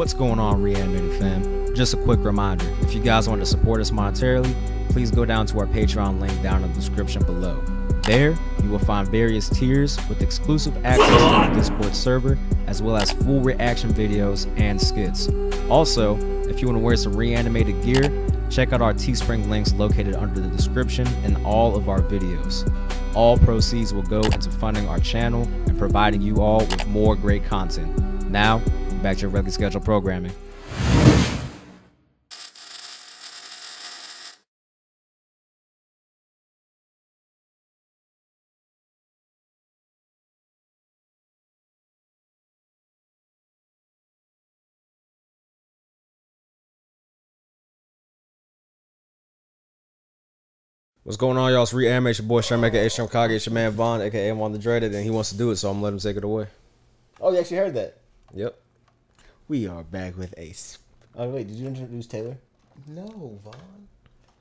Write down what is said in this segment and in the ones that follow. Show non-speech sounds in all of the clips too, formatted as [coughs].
What's going on, Reanimated fam? Just a quick reminder if you guys want to support us monetarily, please go down to our Patreon link down in the description below. There, you will find various tiers with exclusive access to the Discord server, as well as full reaction videos and skits. Also, if you want to wear some reanimated gear, check out our Teespring links located under the description in all of our videos. All proceeds will go into funding our channel and providing you all with more great content. Now, back to your regularly scheduled programming. What's going on, y'all? It's Reanimate your boy Sherm, aka Sherm Kage. It's your man Vaughn, aka I'm on the dreaded, and he wants to do it, so I'm gonna let him take it away. Oh, you actually heard that? Yep. We are back with Ace. Oh wait, did you introduce Taylor? No, Vaughn.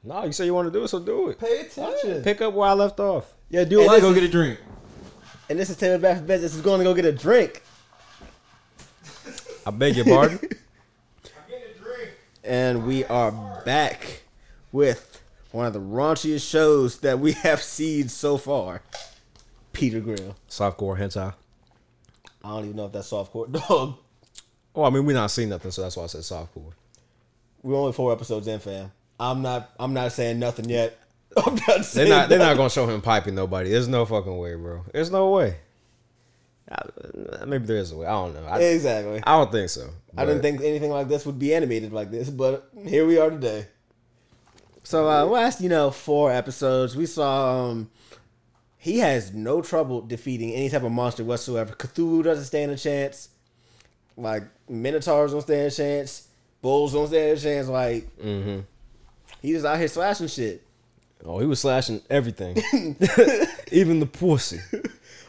No, you say you want to do it, so do it. Pay attention. Pick up where I left off. Yeah, do it. let's go is- get a drink. and this is Taylor back from business. is going to go get a drink. I beg your pardon. I get a drink. And we are back with one of the raunchiest shows that we [laughs] have seen so far. Peter Grill. Softcore hentai. I don't even know if that's softcore [laughs] dog. Oh, I mean, we not seen nothing, so that's why I said softcore. We're only four episodes in, fam. I'm not. I'm not saying nothing yet. [laughs] I'm not They're not. They're not gonna show him piping nobody. There's no fucking way, bro. There's no way. I- maybe there is a way. I don't know. I, Exactly. I don't think so. I didn't think anything like this would be animated like this, but here we are today. So uh last, you know, four episodes, we saw um he has no trouble defeating any type of monster whatsoever. Cthulhu doesn't stand a chance. Like Minotaurs don't stand a chance. Bulls don't stand a chance. Like Mhm. he just out here slashing shit. Oh, he was slashing everything, [laughs] even the pussy,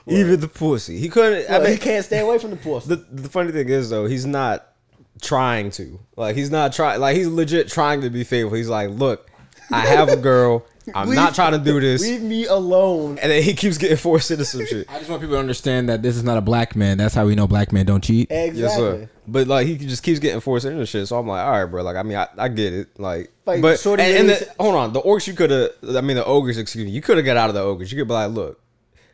even the pussy. He couldn't. I mean, he can't stay away from the [laughs] pussy. the the funny thing is though, he's not trying to. Like he's not trying. Like he's legit trying to be faithful. He's like, look, I have a girl. I'm Leave- not trying to do this. Leave me alone. and then he keeps getting forced into some shit. I just want people to understand that this is not a black man. That's how we know black men don't cheat. Exactly. Yes, sir. But like he just keeps getting forced into shit. So I'm like, all right, bro. Like I mean, I, I get it. Like, Like, but and, and the, hold on, the orcs you could have. I mean, the ogres. Excuse me. You could have got out of the ogres. You could be like, look,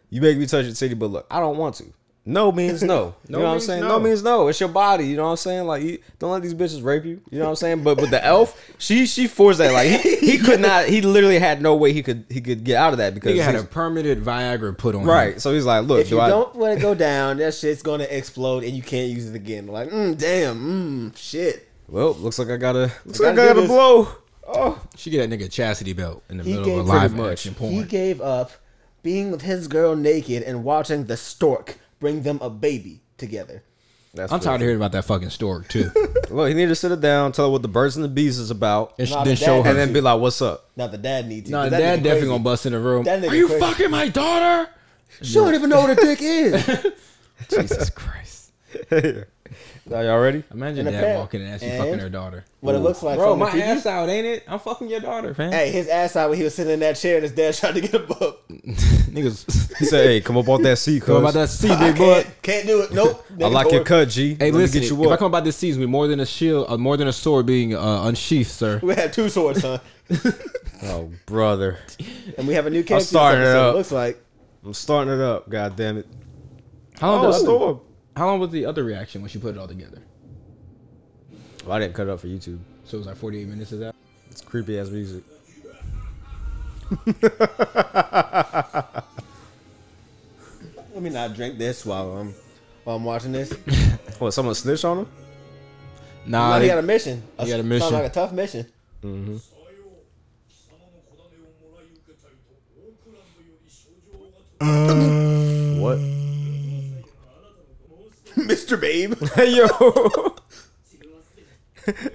you make me touch the city, but look, I don't want to. No means no. [laughs] You No know what I'm saying? No. no. means no. It's your body. You know what I'm saying? Like, you, don't let these bitches rape you. You know what I'm saying? But but the elf, she she forced that. Like he, he could not. He literally had no way he could he could get out of that because he had a he's- permanent Viagra put on. him. right. So he's like, look, If do you I? don't let it go down, that shit's gonna explode and you can't use it again. Like, mm, damn, mm, shit. Well, looks like I gotta. Looks I like I gotta gotta this. blow. Oh. She get that nigga chastity belt in the He middle of a live pretty much. action He gave up being with his girl naked and watching the stork bring them a baby together. That's I'm tired of hearing about that fucking stork too. [laughs] Look, he need to sit it down, tell her what the birds and the bees is about, And Nah, then the show dad- her. and then be like, "What's up?" Now the dad needs to. No, 'cause dad definitely crazy. gonna bust in the room. That nigga Are you crazy. fucking my daughter? She don't even know what a dick is. [laughs] Jesus Christ! [laughs] Are y'all ready? Imagine dad apparent- walking in and she and- fucking her daughter. what it looks like Bro, from the my preview. ass out, ain't it? I'm fucking your daughter, fam. Hey, his ass out when he was sitting in that chair and his dad [laughs] tried to get a book. [laughs] Niggas, He said, "Hey, come up off that seat, come cuz. about that seat, [laughs] I big boy. can't, can't do it. Nope. I like your cut, G. Hey, Let listen. me get If you I up." come about this season with more than a shield, uh, more than a sword being uh, unsheathed, sir. We have two swords, huh? oh, brother, and we have a new character. this starting it up. Looks like I'm starting it up. God damn it! How long, Oh, the other- storm. How long was the other reaction when she put it all together? Well, I didn't cut it up for YouTube. So it was like 48 minutes of that. It's creepy ass music. [laughs] let me not drink this while I'm while I'm watching this. [laughs] What? Someone snitched on him? Nah, No, he they- got a mission. He got a Sounds mission. like a tough mission. Mm-hmm. [laughs] What? [laughs] Mr. Babe. [laughs] hey yo!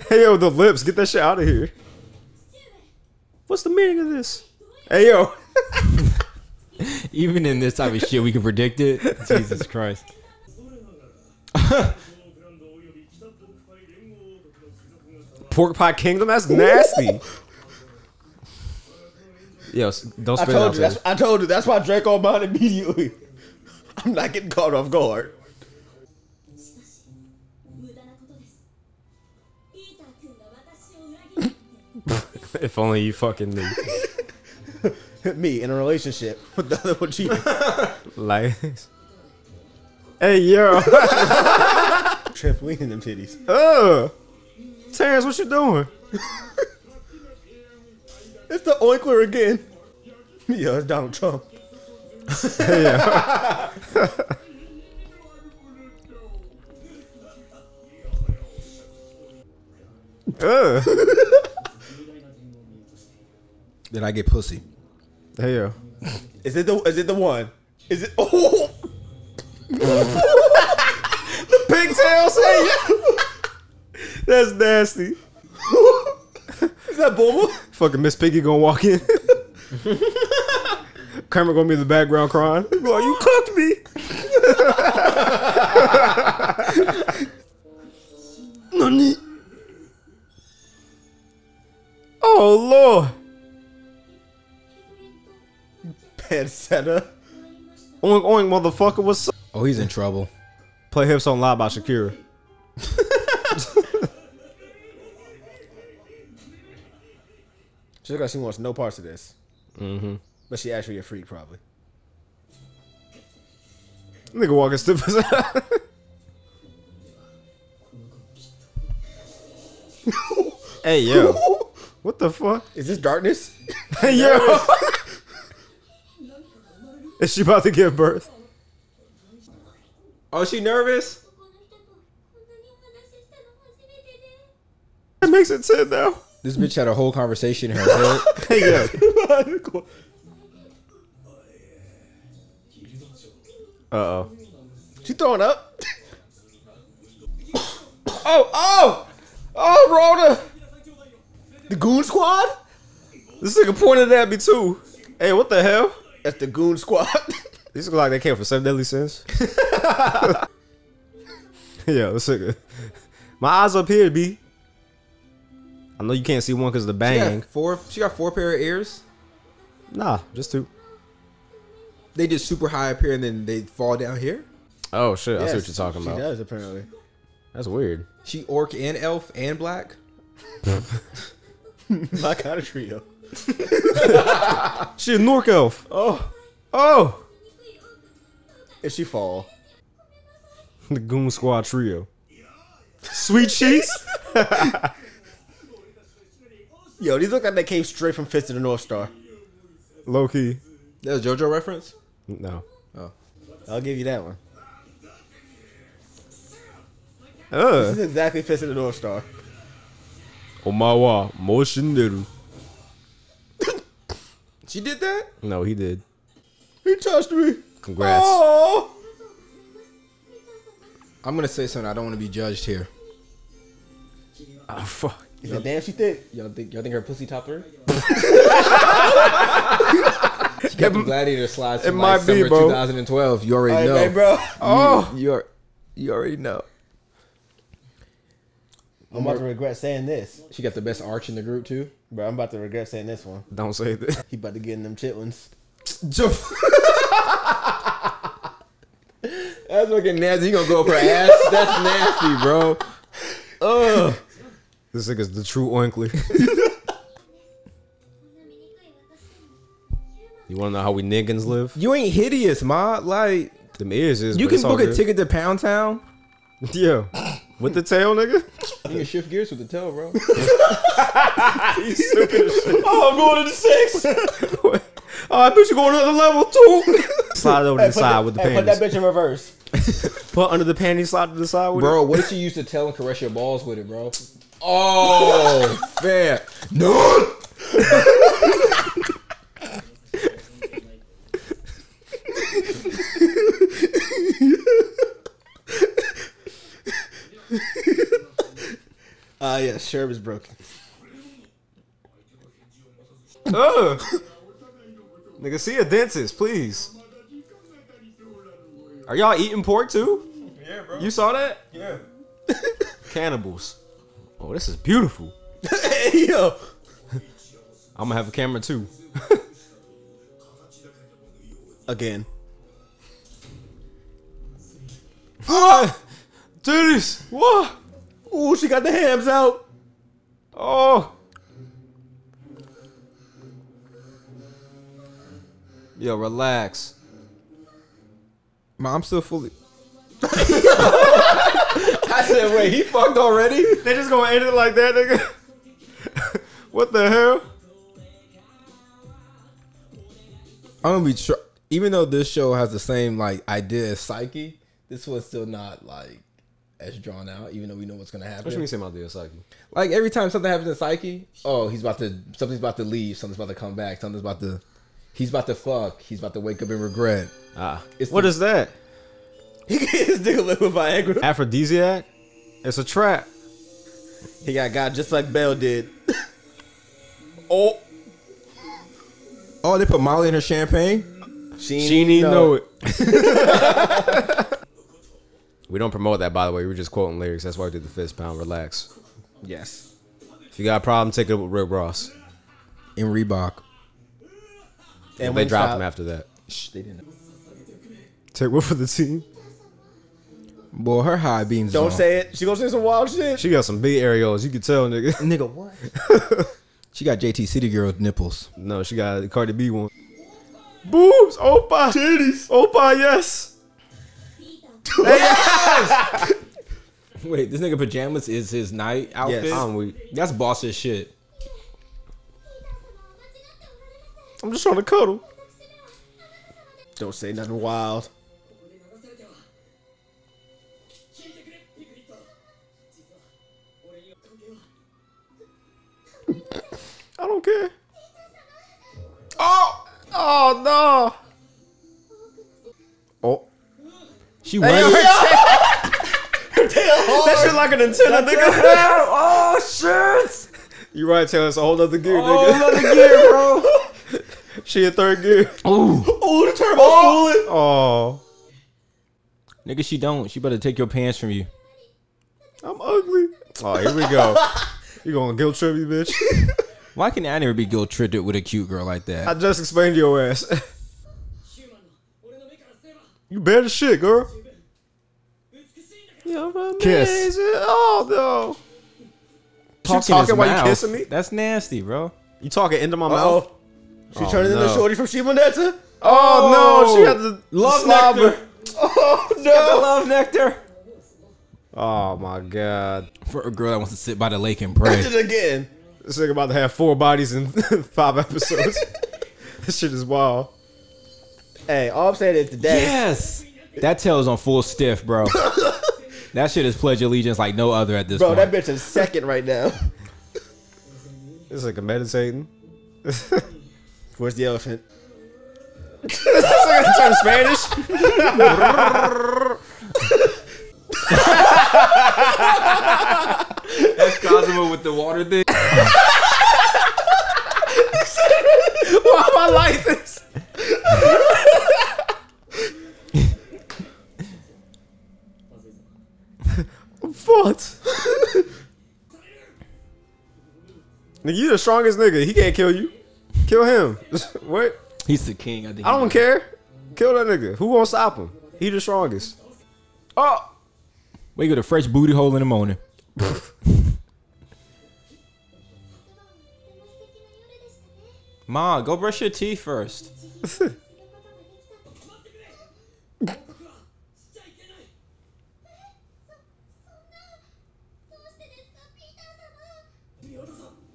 hey yo, the lips. Get that shit out of here. What's the meaning of this? Hey yo! [laughs] Even in this type of shit, we can predict it. Jesus Christ. Pork Pie Kingdom. That's nasty. Yo, don't I spit it out. told you. That's, That's, I told you. That's why Draco mine immediately. I'm not getting caught off guard. [laughs] if only you fucking knew. [laughs] Me in a relationship with the other one cheating. [laughs] Like, hey yo, Trampoline in them titties. uh, Terrence, what you doing? It's the oinkler again. Yeah, it's Donald Trump. Uh, Did I get pussy? hey yo. Is it the is it the one? Is it [laughs] oh the Pigtails, hey That's nasty. is that Bulma? Fucking Miss Piggy gonna walk in. [laughs] Kramer gonna be in the background crying. He Like, you cooked me. [laughs] Nani? Oh lord. Pancetta. Oink oink motherfucker, what's up? Oh, he's in trouble. Play Hips Don't Lie by Shakira. [laughs] She looks like she wants no parts of this. Mm-hmm. But she actually a freak, probably. Nigga walking stiff as [laughs] Hey yo. [laughs] What the fuck? Is this darkness? Hey yo. Is she about to give birth? Oh, she nervous? That makes it sad now. This bitch had a whole conversation in her [laughs] head. Hey, yeah. Uh oh. She throwing up. [coughs] oh, oh! Oh, Rhoda! The Goon Squad? This nigga pointed at me too. Hey, what the hell? That's the Goon Squad. [laughs] These look like they came from Seven Deadly Sins. [laughs] yeah, this nigga. My eyes up here, B. I know you can't see one because of the She bang. got four. She got four pair of ears. Nah, just two. They just super high up here and then they fall down here. Oh shit, I see what you're talking she about. does, apparently. That's weird. She orc and elf and black. [laughs] black kind of trio. [laughs] She a Nork elf. Oh, Oh, if she fall. the Goon Squad trio. Sweet cheese. [laughs] Yo, these look like they came straight from Fist of the North Star. Low key. That was JoJo reference. No. Oh. I'll give you that one. This Uh. is exactly Fist of the North Star. Omawa motion diddle. She did that. No, he did. He touched me. Congrats. Oh, I'm gonna say something. I don't want to be judged here. Oh fuck. is it damn she thick? Y'all think y'all think her pussy top three? [laughs] she got the gladiator slides from it like might be, bro. 2012. You already Hey, know. hey, bro. Oh. You are. You already know. I'm about to regret saying this. She got the best arch in the group too. Bro, I'm about to regret saying this one. Don't say that. He about to get in them chitlins. That's fucking nasty. He gonna go up her ass. That's nasty, bro. Ugh. This nigga's the true oinkly. you wanna know how we niggas live? You ain't hideous, ma. Like them ears is. You can book a ticket to Pound Town. Yeah. With the tail, nigga. [laughs] You can shift gears with the tail, bro. [laughs] He's stupid as shit. Oh, I'm going to the six. [laughs] oh, I bet you going another level too. slide over to the side that, with the hey, put that bitch in reverse. Put under the panties, slide to the side with Bro, what if you use the tail and caress your balls with it, bro? Oh, man. No. [laughs] Ah, uh, yeah, Sherm is broken. it. Ugh. Nigga, see a dentist, please. Are y'all eating pork too? Yeah, bro. You saw that? yeah. [laughs] Cannibals. Oh, this is beautiful. hey, [laughs] yo. I'm gonna have a camera too. Again. What? Titties. What? Oh, she got the hams out. Oh. Yo, relax. Man, I'm still fully. [laughs] I said, wait, he fucked already? They just gonna end it like that, nigga. [laughs] what the hell? I'm gonna be tr- even though this show has the same like idea as Psyche, this one's still not like as drawn out. Even though we know what's gonna happen. What you mean say about the Psyche? Like every time something happens in Psyche, oh, he's about to something's about to leave, something's about to come back, something's about to, he's about to fuck, he's about to wake up and regret. Ah, It's what the- is that? [laughs] He get his nigga live with Viagra. Aphrodisiac? It's a trap. He got got just like Belle did. [laughs] oh, Oh, they put Molly in her champagne. she, She ain't didn't know it. it. [laughs] we don't promote that, by the way. We're just quoting lyrics. That's why we did the fist pound. Relax. Yes. If you got a problem, take it up with Rick Ross. in Reebok. And they Wingstop. dropped him after that. Shh, they didn't. Take one for the team. Boy, her high beams. Don't on. say it. She gonna say some wild shit. She got some big areolas. You can tell, nigga. [laughs] Nigga, what? [laughs] She got JT City Girl nipples. No, she got a Cardi B one. Boobs, Opa, titties, Opa, yes yes! Wait, this nigga pajamas is his night outfit. Yes. I'm weak. That's boss as shit. I'm just trying to cuddle. Don't say nothing wild. I don't care. Oh! Oh no! She running. [laughs] that shit like an antenna, nigga. oh shit. You right, Taylor. It's a whole other gear, nigga. Oh, whole other gear, bro. [laughs] she in third gear. Ooh, Oh, the turbo oh. fooling. Oh, nigga, she don't. She better take your pants from you. I'm ugly. Oh, here we go. [laughs] You gonna guilt trip me, bitch? Why can I never be guilt tripped with a cute girl like that? I just explained your ass. You better shit, girl. You're. Kiss. Oh no. Talking, she talking while mouth. you kissing me? That's nasty, bro. You talking into my uh -oh. mouth? She oh, turning no. into Shorty from Shimoneta? Oh, oh no, she had the love slobber. nectar. Oh no, love nectar. Oh my god. For a girl that wants to sit by the lake and pray. [laughs] It again. This nigga about to have four bodies in [laughs] five episodes. [laughs] this shit is wild. Hey, all I'm saying is today. yes. That tail's on full stiff, bro. [laughs] that shit is pledge allegiance like no other at this Bro, point. that bitch is second right now. [laughs] It's like a meditating. [laughs] Where's the elephant? this nigga turn Spanish. That's Cosmo with the water thing. Why am I what? nigga, you the strongest nigga. He can't kill you. Kill him. [laughs] what? He's the king. I think. I don't knows. care. Kill that nigga. Who gonna stop him? He the strongest. Oh. Wake up a fresh booty hole in the morning. [laughs] Ma, go brush your teeth first. [laughs]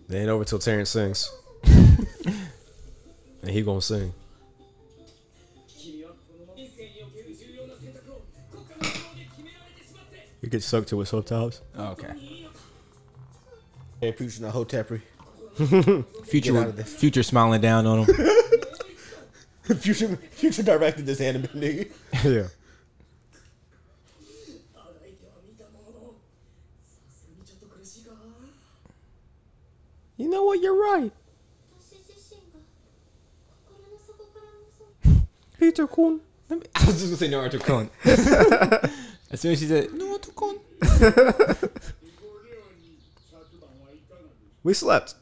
They ain't over till Terrence sings. [laughs] and he gonna sing. You gets sucked to his sometimes. Oh, okay. Hey, preaching [laughs] future, future smiling down on him. Future Future directed this anime, nigga. yeah. You know what? You're right. [laughs] Peter Kun. Me... [laughs] I was just gonna say Naruto Kun. [laughs] as soon as she said Naruto Kun, we slept.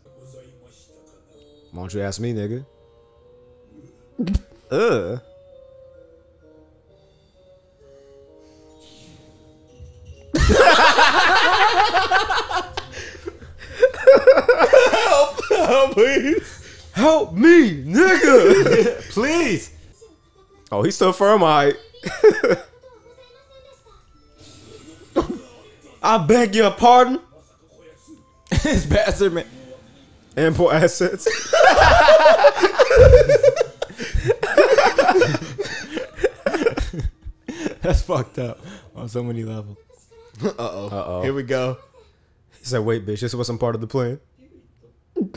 Why don't you ask me, nigga? Uh. [laughs] Ugh. Help, please. Help me, nigga. [laughs] please. oh, he's still firm, alright. [laughs] I beg your pardon. this bastard man. Import assets. That's fucked up on so many levels. Uh oh. Uh-oh. Here we go. He said, "Wait, bitch, this wasn't part of the plan." [laughs]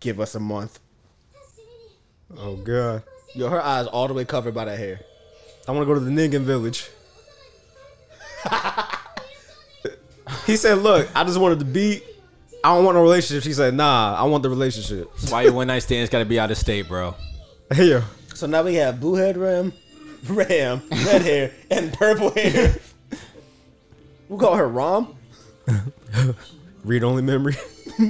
Give us a month. Oh god. Yo, her eyes all the way covered by that hair. I want to go to the Ningen village. [laughs] he said, "Look, I just wanted to be. I don't want a relationship." She said, "Nah, I want the relationship." Why your one night stands gotta be out of state, bro? [laughs] Hey yo, So now we have blue head ram, ram, red hair, and purple hair. [laughs] We'll call her Rom. [laughs] read only memory. [laughs]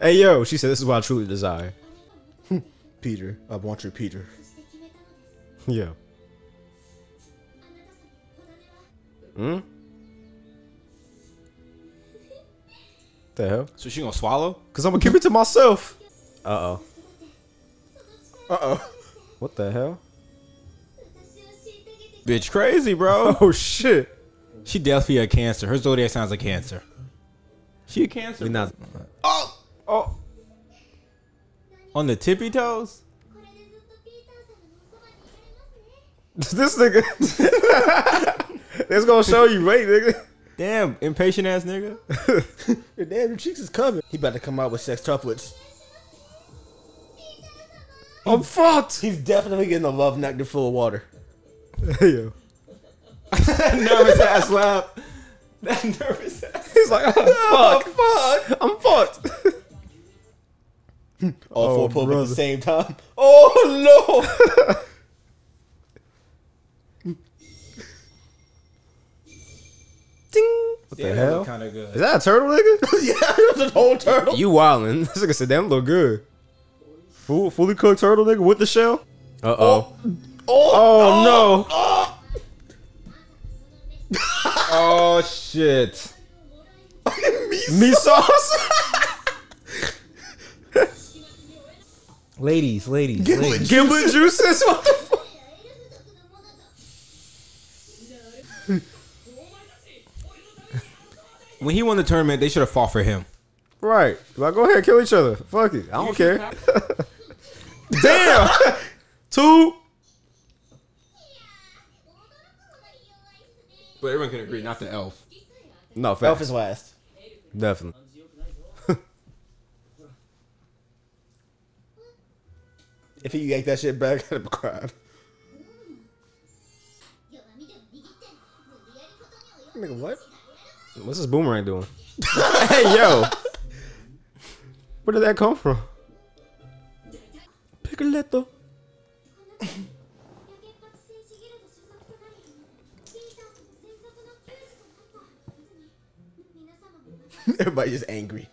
hey yo, she said, "This is what I truly desire." Peter, I want your Peter. Yeah. Hmm. The hell? So she gonna swallow? Cause I'm gonna give it to myself. Uh oh. Uh oh. What the hell? Bitch, crazy, bro. [laughs] Oh shit. she definitely a cancer. Her zodiac sounds like cancer. She a cancer. We not. Oh, oh. On the tippy toes. [laughs] this nigga. [laughs] It's gonna show you, right, nigga? Damn, impatient ass nigga. Your damn your cheeks is coming. He about to come out with sex tuplets. I'm fucked. He's definitely getting a love nectar full of water. [laughs] Hey yo. nervous ass laugh. That nervous ass. [laughs] He's like, oh, [laughs] oh fuck, I'm fucked. All Oh, four pull up at the same time. Oh no! Ding. What the hell? Kind of good. Is that a turtle, nigga? yeah, it was a whole turtle. you wildin'. This nigga said, damn, look good. Full, fully cooked turtle, nigga, with the shell. Uh oh. Oh, no. Oh [laughs] shit. [laughs] Meat sauce. Ladies, ladies, ladies. Gimlet juices. What the fuck? [laughs] When he won the tournament, they should have fought for him. Right. Like, go ahead, kill each other. Fuck it. I don't care. Damn. [laughs] Two. But everyone can agree, not the elf. No, Elf is last. Definitely. [laughs] If he yanked that shit back, [laughs] I'd have cried. Nigga, what? What's this boomerang doing? hey, yo. Where did that come from? Piccoletto. [laughs] Everybody just angry.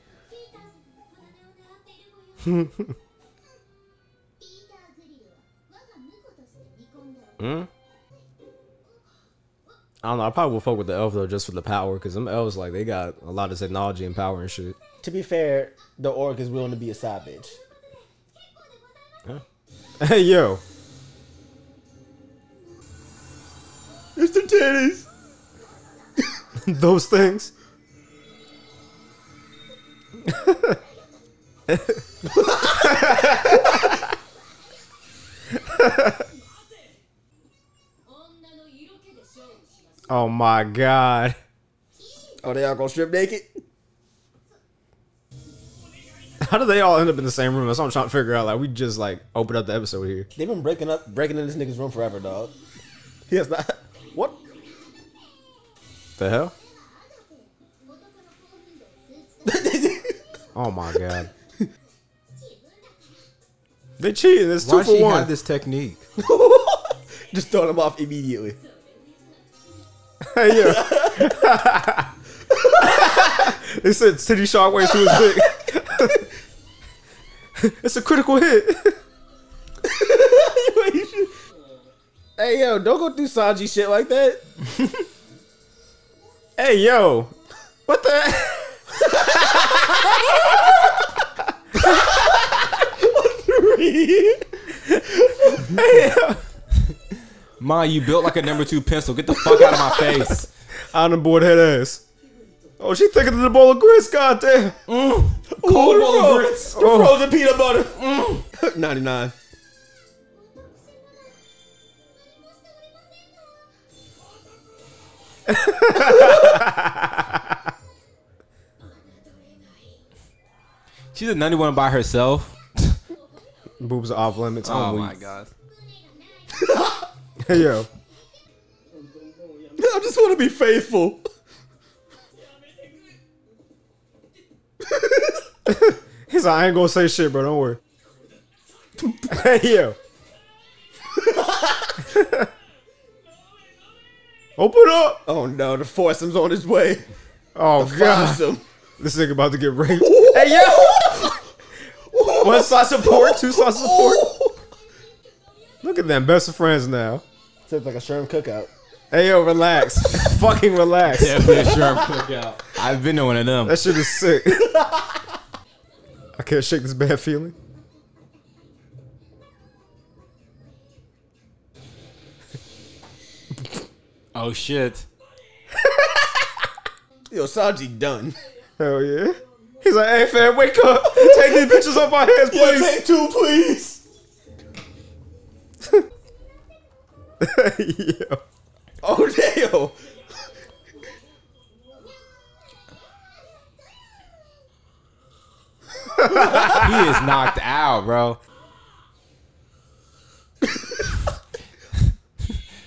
[laughs] Hmm? I don't know. I probably will fuck with the elf though, just for the power, because them elves like they got a lot of technology and power and shit. To be fair, the orc is willing to be a side bitch. Hey, yo. It's the titties. [laughs] Those things. [laughs] Oh my god. Oh, they all gonna strip naked? How do they all end up in the same room? That's what I'm trying to figure out. Like we just like opened up the episode here. They've been breaking up, breaking in this nigga's room forever, dog. [laughs] He has not. What? The hell? [laughs] Oh my god. They cheating. It's two Why for she one. have this technique? [laughs] Just throw them off immediately. Hey, yeah. they said City Shockwaves to his dick. [laughs] it's a critical hit. [laughs] Hey yo, don't go through Sanji shit like that. [laughs] Hey, yo. What the? Ma, you built like a number two pencil. Get the fuck out of my face. On the board head ass. Oh, she thinking of the bowl of grits. Goddamn. Mm. Cold bowl of grits. The oh. frozen peanut butter. Mm. [laughs] 99. [laughs] She's a nutty one by herself. [laughs] Boobs are off limits. Oh my weak. god. Hey, yo. I just want to be faithful. [laughs] He's like, I ain't gonna say shit, bro. Don't worry. [laughs] hey, yo. [laughs] Open up. Oh no, the foursome's on his way. Oh, God. Foursome. This nigga about to get raped. hey, yo. One side support, two slices side support. Look at them, best of friends now. Sounds like a shrimp cookout. Hey, yo, relax. [laughs] Fucking relax. Definitely a sharp cookout. I've been to one of them. That shit is sick. I can't shake this bad feeling. Oh shit. [laughs] Yo, Sanji done. Hell yeah. He's like, hey, fam, wake up. Take these bitches off my hands, Yo, please. take two, please. [laughs] Yo. Oh [laughs] damn. He is knocked out, bro.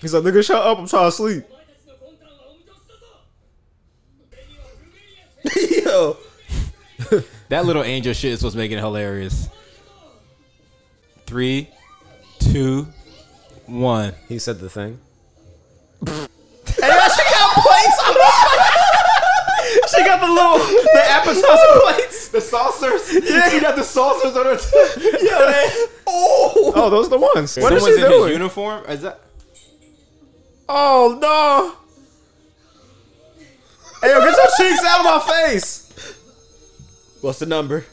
He's like, nigga, shut up. I'm trying to sleep. [laughs] Yo. That little angel shit is what's making it hilarious. Three, two, one. He said the thing. She got the [laughs] She got the little the appetizer plates. The saucers. Yeah, she got the saucers on her. T- [laughs] Oh. Oh, those are the ones. What is Someone's she in his doing? uniform. Is that? Oh, no. Hey, yo, get your cheeks out of my face. What's the number?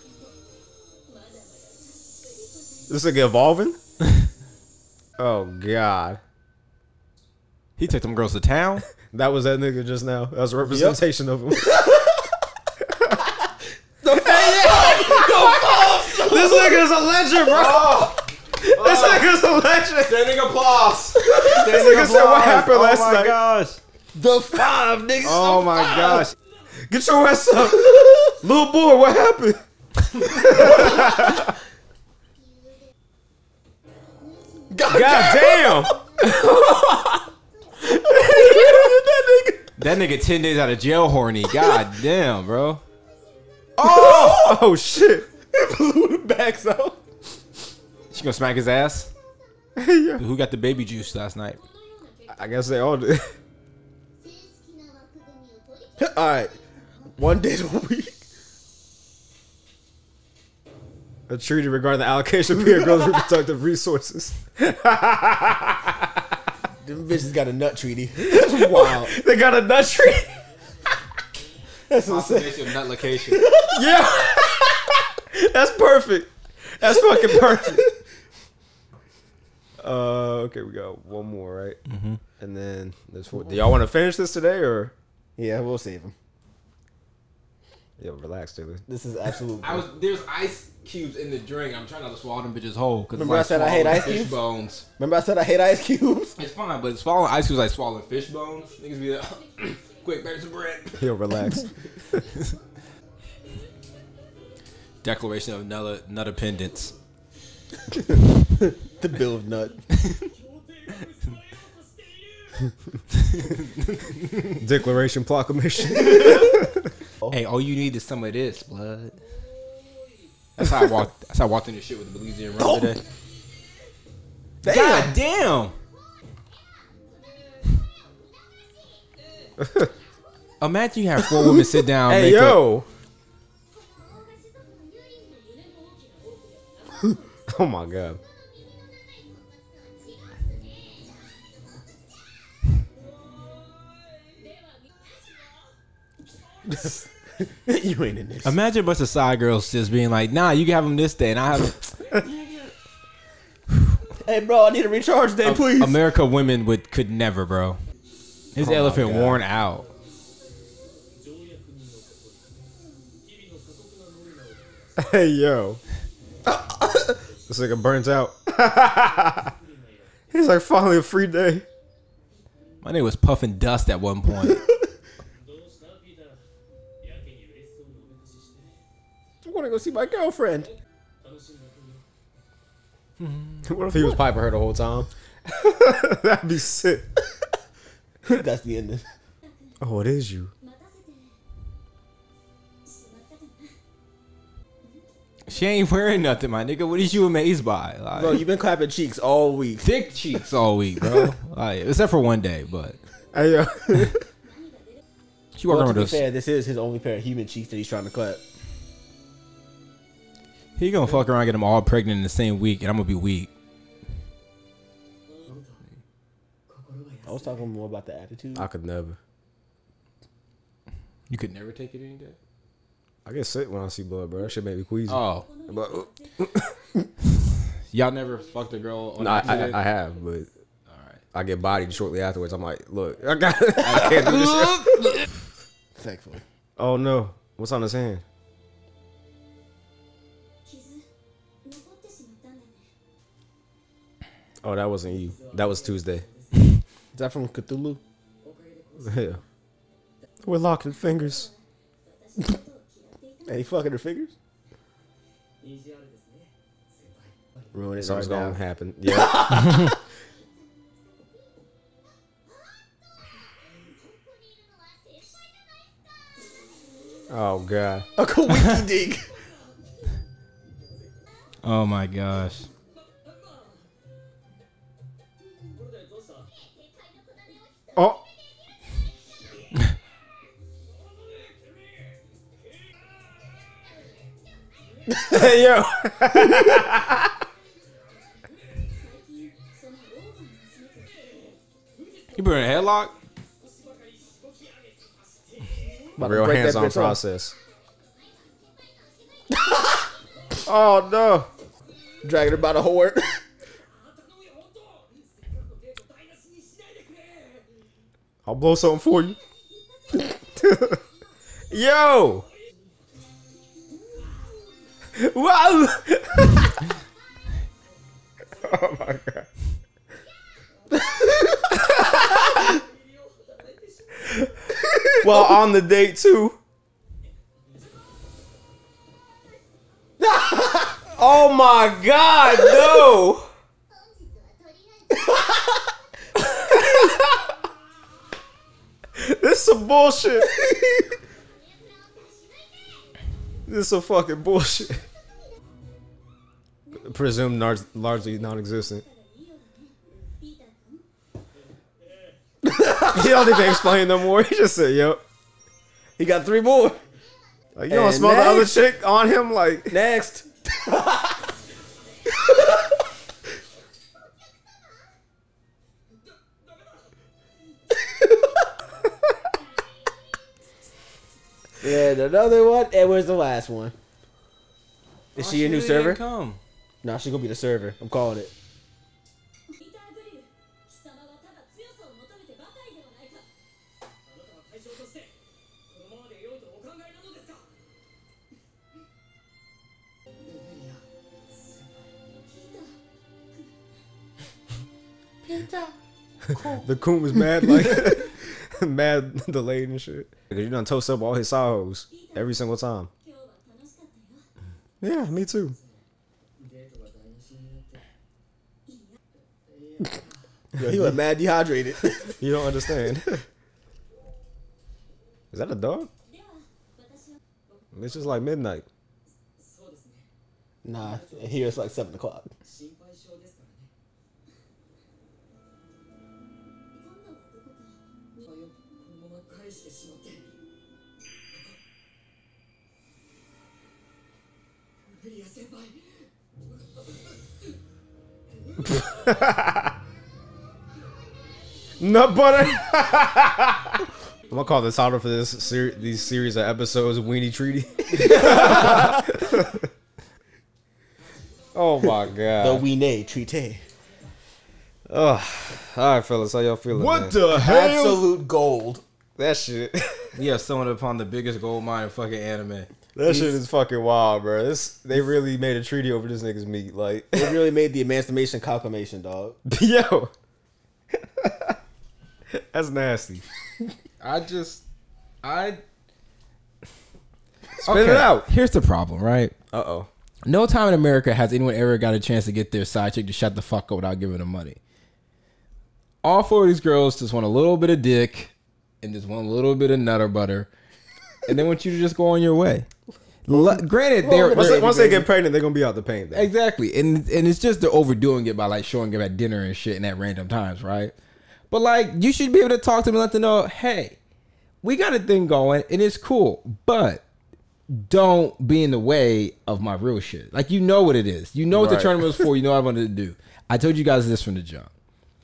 This nigga evolving? [laughs] oh, God. He took them girls to town. [laughs] That was that nigga just now. That was a representation of him. [laughs] this nigga's a legend, bro. This nigga's a legend. Standing applause. [laughs] This nigga said what happened oh last night. oh my gosh. The five niggas. Oh my gosh. Get your ass up. Little boy, what happened? God, God damn that nigga. That nigga ten days out of jail horny. God [laughs] damn, bro. Oh, oh shit! It blew the backs out. She gonna smack his ass. yeah. Who got the baby juice last night? I guess they all did. [laughs] all right, one day a week. A treaty regarding the allocation of Peter Grill's reproductive [laughs] resources. Them bitches got a nut treaty. [laughs] That's wild. [laughs] They got a nut tree. [laughs] That's insane. Proclamation of nut location. Yeah. That's perfect. That's fucking perfect. Uh, okay, we got one more, right? Mm-hmm. And then there's four. Do y'all want to finish this today or? Yeah, we'll save him. Yo, relax, Taylor. This is absolute. I was there's ice cubes in the drink. I'm trying not to swallow them bitches whole. Cause Remember I said I hate ice fish cubes? bones. Remember I said I hate ice cubes. It's fine, but swallowing ice cubes like swallowing fish bones. Niggas be like, [coughs] quick, back some bread. [laughs] Yo, relax. [laughs] Declaration of nut nuttependence. [laughs] The bill of nut. Declaration proclamation. Oh. Hey, all you need is some of this blood. That's how I walked. [laughs] That's how I walked in this shit with the Belizean rum today. Damn. God damn. [laughs] Imagine you have four women sit down. Hey up- yo. [laughs] Oh my god. [laughs] you ain't in this. Imagine a bunch of side girls just being like, "Nah, you can have them this day, and I have." [laughs] Hey, bro, I need a recharge day, please. America women would could never, bro. His Oh elephant worn out. [laughs] Hey yo. this nigga burns out. He's like finally a free day. My nigga was puffing dust at one point. want to go see my girlfriend. Mm-hmm. what if he was piping her the whole time? [laughs] That'd be sick. [laughs] That's the ending. Oh, it is you. She ain't wearing nothing, my nigga. What is you amazed by? Like, bro, you been clapping cheeks all week. Thick cheeks all week, bro. like, except for one day, but. Hey, yo. [laughs] she walked well, around to be fair, this is his only pair of human cheeks that he's trying to clap. He gonna fuck around, and get them all pregnant in the same week, and I'm gonna be weak. I was talking more about the attitude. I could never. You could never take it any day. I get sick when I see blood, bro. That shit make me queasy. Oh, But, uh, [laughs] y'all never fucked a girl on no, I. I, I have, but all right. I get bodied shortly afterwards. I'm like, look, I got, [laughs] I can't do this shit. [laughs] Thankfully. Oh no, what's on his hand? Oh, that wasn't you. That was Tuesday. Is that from Cthulhu? [laughs] Yeah. We're locking fingers. [laughs] Hey, he fucking her fingers? Ruin it Something's right gonna now. happen. Yeah. [laughs] oh god. Uncle Winky Dink. Oh my gosh. Oh. hey, [laughs] yo. [laughs] you put in a headlock? Real hands on process. [laughs] oh, no. Dragging her by the horn. I'll blow something for you. [laughs] Yo. Wow. [laughs] oh my god. [laughs] well, on the date too. oh my god, no. [laughs] this is some bullshit. [laughs] this is some fucking bullshit. Presumed nar- largely non-existent. [laughs] he don't need to explain no more. He just said, "Yep." He got three more. Like you don't smell next. the other chick on him. Like next. And another one. And where's the last one? Is oh, she, she a new server? Come. Nah, she's gonna be the server. I'm calling it. [laughs] the coon was mad like [laughs] [laughs] mad [laughs] delayed and shit. Because you done toast up all his Sahos every single time. Yeah, me too. [laughs] Yo, he was mad dehydrated. you don't understand. Is that a dog? It's just like midnight. Nah, here it's like 7 o'clock. このまま返してしまってメリア先輩 [laughs] Nut butter. [laughs] I'm gonna call the title for this ser- these series of episodes "Weenie Treaty." [laughs] oh my The god. Weene Treaty. Ugh. All right, fellas, how y'all feeling? What man? the hell? Absolute gold. that shit? We have stumbled upon the biggest gold mine in fucking anime. that shit is fucking wild, bro. This they really made a treaty over this nigga's meat. Like, It [laughs] really made the emancipation proclamation, dog. [laughs] yo, [laughs] that's nasty. I just, I. Spit it out. Here's the problem, right? Uh oh. No time in America has anyone ever got a chance to get their side chick to shut the fuck up without giving them money. All four of these girls just want a little bit of dick and just a little bit of nutter butter, and they want you to just go on your way. L- granted, they're, Once, they're- once they get pregnant, they're gonna be out the paint. Though. exactly, and and it's just they're overdoing it by like showing them at dinner and shit and at random times, right? But like, you should be able to talk to them and let them know, hey, we got a thing going and it's cool, but don't be in the way of my real shit. Like you know what it is. You know what the tournament was for. You know what I wanted to do. I told you guys this from the jump.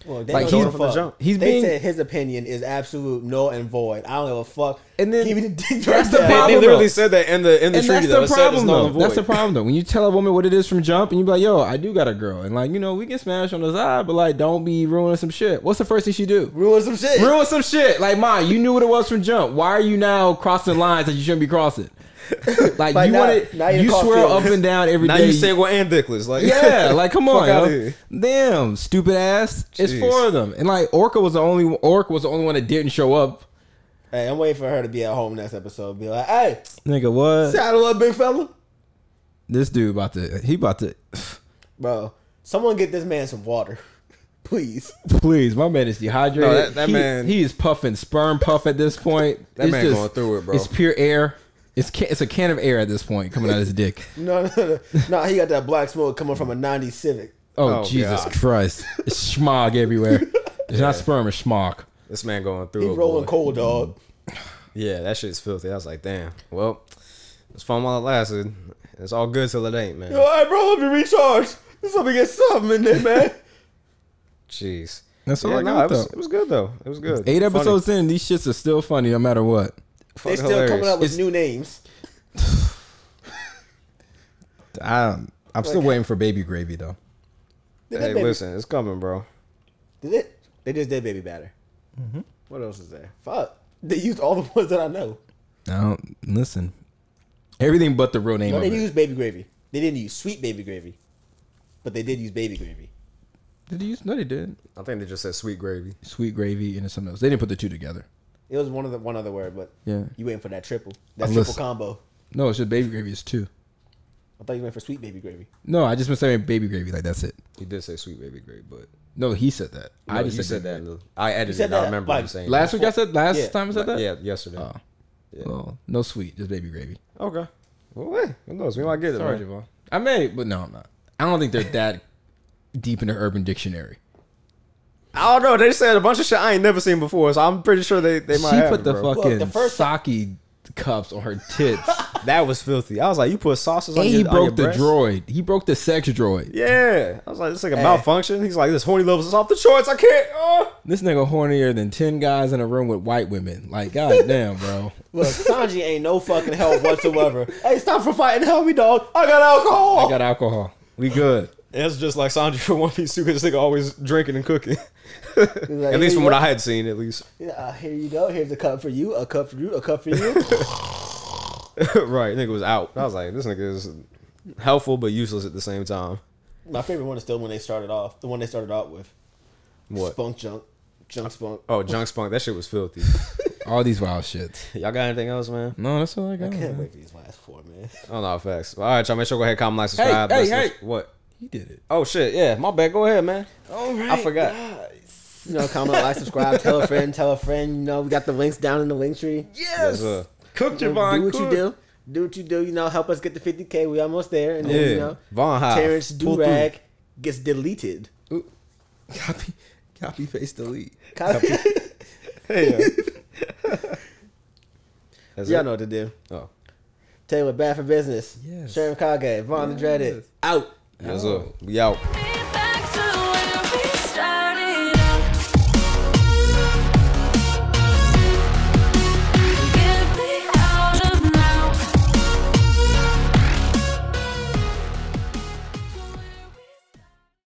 Well, they Like, don't he's- from the jump. He's they being- said his opinion is absolute null and void. I don't give a fuck. And then- give me the dick That's the there. They, problem. they literally though. said that in the in the and treaty that's the It problem though. That's the problem though. When you tell a woman what it is from jump, and you be like, "Yo, I do got a girl," and like you know, we can smash on the side, but like, don't be ruining some shit. What's the first thing she do? Ruin some shit. Ruin some shit. Like, ma, you knew what it was from jump. Why are you now crossing lines that you shouldn't be crossing? [laughs] Like, Like, you want it, now you're you caught swirl up and down every Now day. you single and dickless. Like yeah, [laughs] like come on, Fuck yo. damn, stupid ass. It's Jeez. four of them, and like Orca was the only Orc was the only one that didn't show up. Hey, I'm waiting for her to be at home next episode. Be like, hey, Nigga, what? saddle up, big fella. This dude about to he about to. [sighs] Bro, someone get this man some water. [laughs] Please. Please, my man is dehydrated. No, that- that he, man- he is puffing sperm puff at this point. That It's man going through it, bro. It's pure air. It's ca- it's a can of air at this point coming out of his dick. [laughs] No, no, no. No, he got that black smoke coming from a 90 Civic. Oh, Oh, Jesus God. Christ! It's schmog everywhere. [laughs] It's not sperm, it's schmog. This man going through He it. rolling boy. coal, dog. Yeah, that shit's filthy. I was like, damn. Well, it's fun while it lasted. It's all good till it ain't, man. Yo, hey, bro, let me recharge. Let me get something in there, man. [laughs] Jeez. That's all Yeah, I no, got it was, though. it was good though. It was good. Eight Funny. episodes in, these shits are still funny no matter what. They Fucking still hilarious. coming up with It's- new names. I'm I'm still waiting for baby gravy though. Hey, baby, listen, it's coming, bro. Did it? They just did baby batter. Mm-hmm. What else is there? Fuck. They used all the [laughs] ones that I know. Now listen, everything but the real name No, of they it. used baby gravy. They didn't use sweet baby gravy, but they did use baby gravy. Did they use? No, they didn't. I think they just said sweet gravy. Sweet gravy and something else. They didn't put the two together. It was one of the one other word, but Yeah. you waiting for that triple. That I'm triple combo. No, it's just baby gravy is two. I thought you went for sweet baby gravy. No, I just been saying baby gravy. Like that's it. He did say sweet baby gravy, but No, he said that. I I just you said, said that. baby I edited said it. I that, remember like, him saying gravy. Last week I said. Last Yeah. time I said that. that. Yeah, yesterday. Oh, Yeah. well, no sweet, just baby gravy. Okay. Well, hey, who knows? We might get it. Sorry, man. Javon. I may, but no, I'm not. I don't think they're that deep in the Urban Dictionary. I don't know. They said a bunch of shit I ain't never seen before, so I'm pretty sure they they might She have put it, the bro. fucking the first- sake cups on her tits. [laughs] That was filthy. I was like, you put sauces on and your he on your broke the breast? droid. He broke the sex droid. Yeah, I was like, it's like a Hey. malfunction. He's like, this horny levels is off the charts. I can't. Oh. This nigga hornier than ten guys in a room with white women. Like, goddamn, bro. [laughs] Look, Sanji ain't no fucking help whatsoever. [laughs] hey, stop for fighting. Help me, dog. I got alcohol. I got alcohol. We good. It's just like Sanji from One Piece too, because this nigga always drinking and cooking. He's at least from what go. I had seen, at least. Yeah, uh, here you go. Here's a cup for you. A cup for you. A cup for you. [laughs] right, nigga was out. I was like, this nigga is helpful but useless at the same time. My favorite one is still when they started off. The one they started out with. What? Spunk junk. Junk spunk. Oh, junk spunk. That shit was filthy. [laughs] All these wild shits. Y'all got anything else, man? No, that's all I got. I can't man. wait for these last four, man. Oh no, facts. All right, y'all. Make sure go ahead, comment, like, subscribe. hey, listeners. hey. What? He did it. Oh shit, yeah, my bad. Go ahead, man. All right. I forgot. You know, comment, like, subscribe, tell a friend, tell a friend. You know, we got the links down in the link tree. Yes, sir. Cook Do Javon. what you do. do what you do. You know, help us get to 50k. We almost there, and then Yeah. you know, Von Hoff. Terrence Pull. Durag gets deleted. [laughs] Copy, copy, paste, delete. copy [laughs] Hey, Y'all it? know what to do. Oh. Taylor, bad for business. Yes. Sharon Kage, Vaughn the Yes. Dreaded, out. Yes, sir. We out.